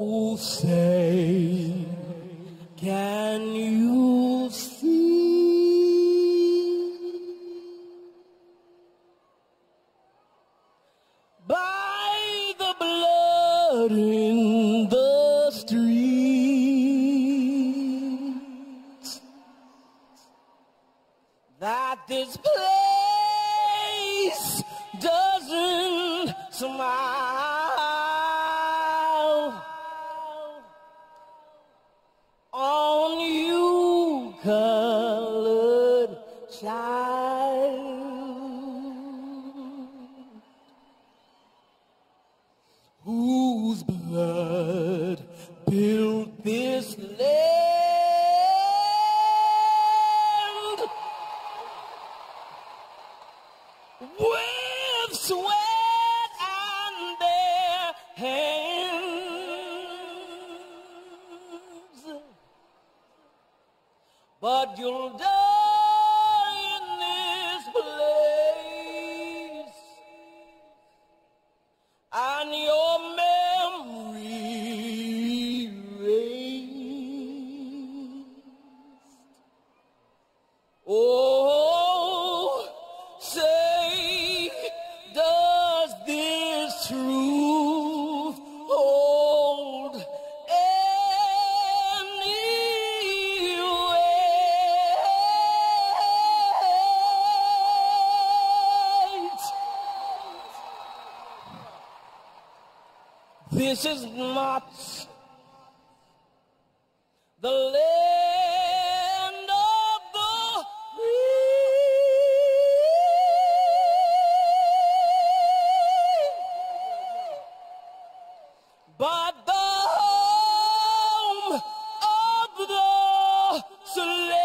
Oh, say, can you see? By the blood in the streets that this place doesn't smile this land with sweat and their hands. But you'll die in this place and your Oh, say, does this truth hold? This is not but the home of the slave.